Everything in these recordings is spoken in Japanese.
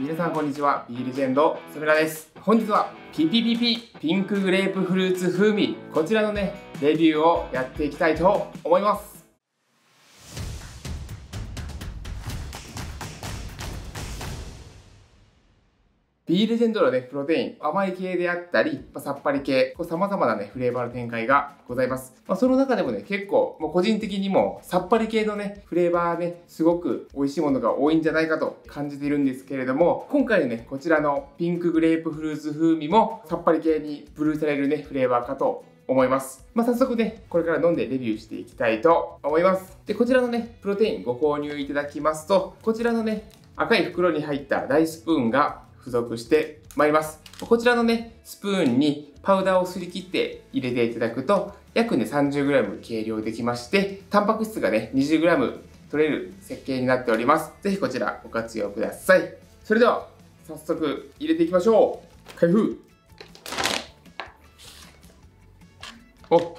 皆さんこんにちは。ビールジェンド、ソメラです。本日は、ピピピピ、ピンクグレープフルーツ風味、こちらのね、レビューをやっていきたいと思います。ビールジェンドのね、プロテイン、甘い系であったり、まあ、さっぱり系、こう様々なね、フレーバーの展開がございます。まあ、その中でもね、結構、もう個人的にも、さっぱり系のね、フレーバーね、すごく美味しいものが多いんじゃないかと感じているんですけれども、今回のね、こちらのピンクグレープフルーツ風味も、さっぱり系にブルーされるね、フレーバーかと思います。まあ、早速ね、これから飲んでレビューしていきたいと思います。で、こちらのね、プロテインご購入いただきますと、こちらのね、赤い袋に入った大スプーンが付属してまいります。こちらのね、スプーンにパウダーをすり切って入れていただくと、約ね 30g 計量できまして、タンパク質がね 20g 取れる設計になっております。ぜひこちらご活用ください。それでは、早速入れていきましょう。開封お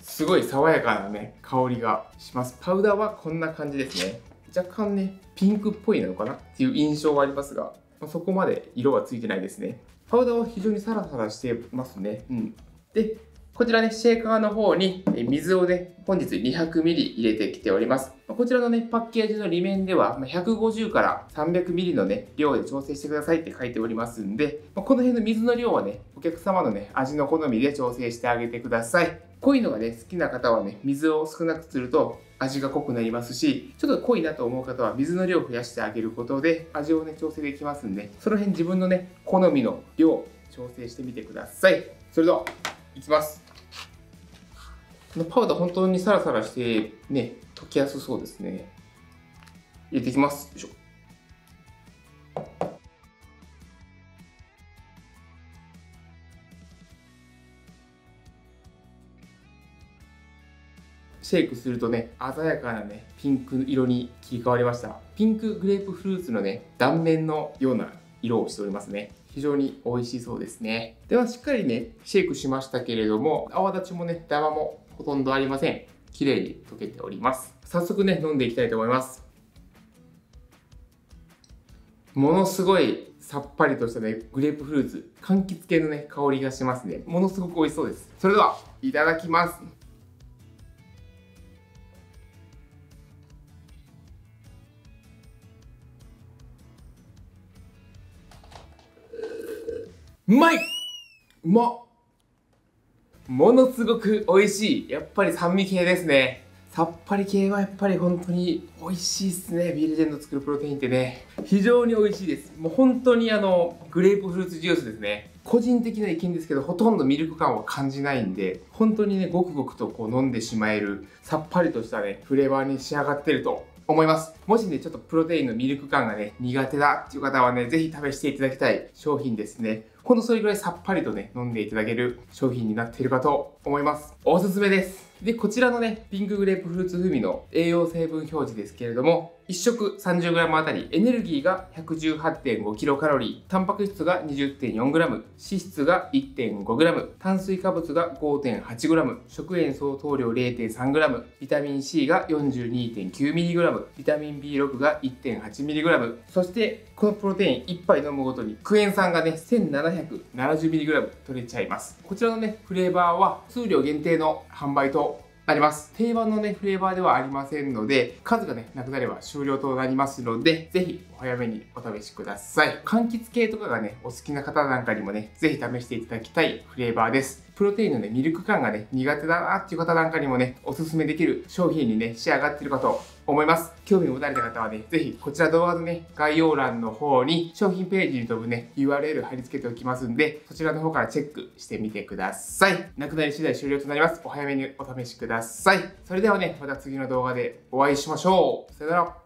すごい爽やかなね、香りがします。パウダーはこんな感じですね。若干ね、ピンクっぽいなのかなっていう印象はありますが、まあ、そこまで色はついてないですね。パウダーは非常にサラサラしてますね。うん。で、こちらね、シェーカーの方に水をね、本日 200ml 入れてきております。こちらのね、パッケージの裏面では、150から 300ml のね、量で調整してくださいって書いておりますんで、この辺の水の量はね、お客様のね、味の好みで調整してあげてください。濃いのがね、好きな方はね、水を少なくすると味が濃くなりますし、ちょっと濃いなと思う方は水の量を増やしてあげることで味をね、調整できますんで、その辺自分のね、好みの量、調整してみてください。それでは、いきます。このパウダー本当にサラサラしてね、溶けやすそうですね。入れていきます。よいしょ。シェイクするとね、鮮やかなね、ピンク色に切り替わりました。ピンクグレープフルーツのね、断面のような色をしておりますね。非常に美味しそうですね。ではしっかりね、シェイクしましたけれども、泡立ちもね、ダマもほとんどありません。綺麗に溶けております。早速ね、飲んでいきたいと思います。ものすごいさっぱりとしたね、グレープフルーツ、柑橘系のね、香りがしますね。ものすごく美味しそうです。それでは、いただきます。まいまものすごく美味しい。やっぱり酸味系ですね。さっぱり系はやっぱり本当に美味しいっすね。ビールジェンの作るプロテインってね。非常に美味しいです。もう本当にあの、グレープフルーツジュースですね。個人的な意見ですけど、ほとんどミルク感は感じないんで、本当にね、ごくごくとこう飲んでしまえる、さっぱりとしたね、フレーバーに仕上がってると思います。もしね、ちょっとプロテインのミルク感がね、苦手だっていう方はね、ぜひ試していただきたい商品ですね。ほんとそれぐらいさっぱりとね、飲んでいただける商品になっているかと思います。おすすめです。で、こちらのね、ピンクグレープフルーツ風味の栄養成分表示ですけれども、1食 30g あたりエネルギーが 118.5kcal、タンパク質が 20.4g、脂質が 1.5g、炭水化物が 5.8g、食塩相当量 0.3g、ビタミン C が 42.9mg、ビタミン B6 が 1.8mg、そしてこのプロテイン1杯飲むごとにクエン酸がね 1770mg 取れちゃいます。こちらのね、フレーバーは数量限定の販売とあります。定番のね、フレーバーではありませんので、数がね、なくなれば終了となりますので、ぜひお早めにお試しください。柑橘系とかがね、お好きな方なんかにもね、ぜひ試していただきたいフレーバーです。プロテインのね、ミルク感がね、苦手だなっていう方なんかにもね、おすすめできる商品にね、仕上がってるかと思います。興味を持たれた方はね、ぜひこちら動画のね、概要欄の方に商品ページに飛ぶね、URL 貼り付けておきますんで、そちらの方からチェックしてみてください。なくなり次第終了となります。お早めにお試しください。それではね、また次の動画でお会いしましょう。さよなら。